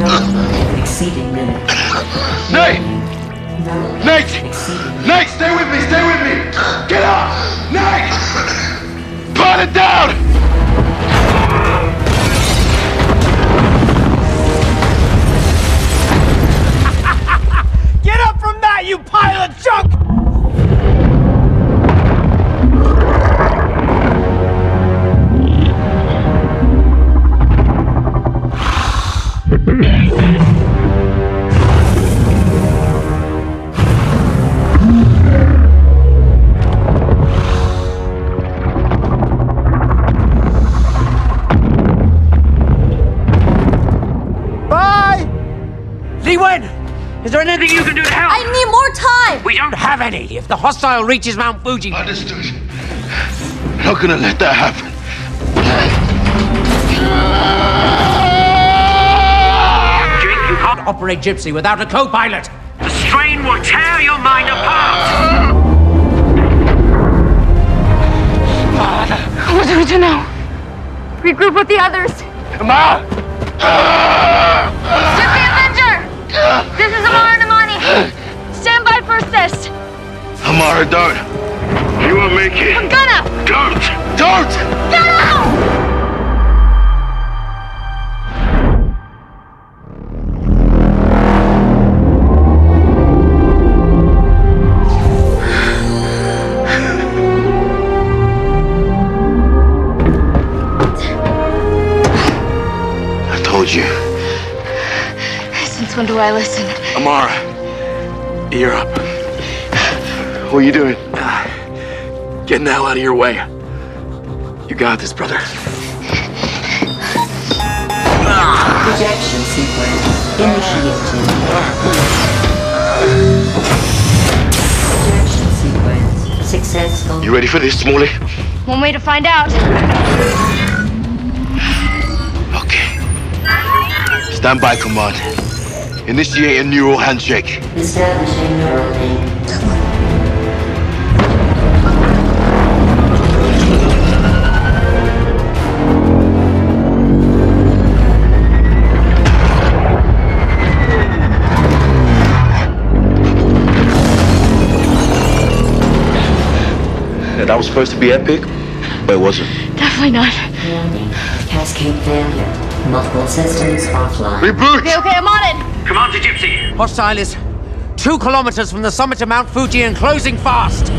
Exceeding limit. Nate! Nate! Nate, stay with me, stay with me! Get up! Nate! Put it down! Is there anything you can do to help? I need more time! We don't have any. If the hostile reaches Mount Fuji, Understood. Not gonna let that happen. Jake, you can't operate Gipsy without a co-pilot. The strain will tear your mind apart. What do we do now? Regroup with the others. Come Amara, don't. You won't make it. I'm gonna! Don't! Don't! I told you. Since when do I listen? Amara, ear up. What are you doing? Getting the hell out of your way. You got this, brother. Projection sequence initiated. Projection sequence successful. You ready for this, Smalley? One way to find out. Okay. Stand by, command. Initiate a neural handshake. Establishing neural link. That was supposed to be epic, but it wasn't. Definitely not. Warning. Cascade failure. Multiple systems offline. Reboot! Okay, okay, I'm on it. Command to Gipsy. Hostile is two kilometers from the summit of Mount Fuji and closing fast.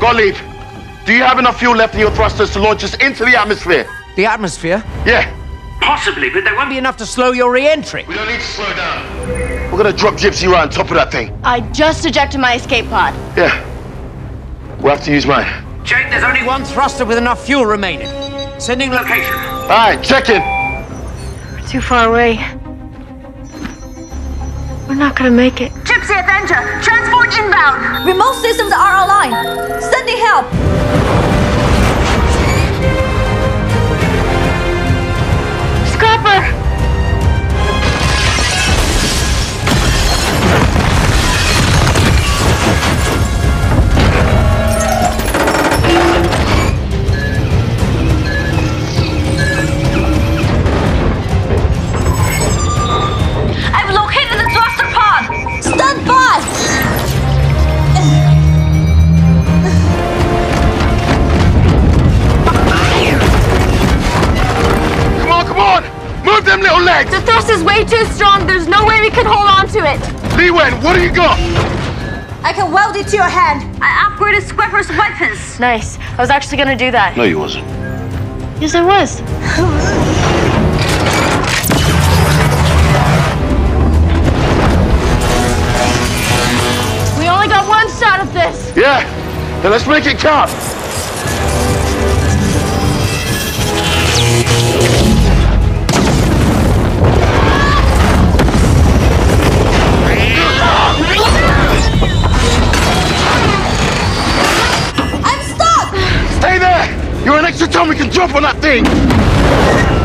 Gottlieb, do you have enough fuel left in your thrusters to launch us into the atmosphere? The atmosphere? Yeah. Possibly, but there won't be enough to slow your re-entry. We don't need to slow down. We're gonna drop Gipsy right on top of that thing. I just ejected my escape pod. Yeah. We'll have to use mine. Jake, there's only one thruster with enough fuel remaining. Sending location. All right, check in. We're too far away. We're not gonna make it. Gipsy Avenger, transport inbound. Remote legs! The thrust is way too strong. There's no way we can hold on to it. Liwen, what do you got? I can weld it to your hand. I upgraded Scrapper's weapons. Nice. I was actually gonna do that. No, you wasn't. Yes, I was. we only got one shot of this. Yeah. Then let's make it count. You're an extra ton we can jump on that thing!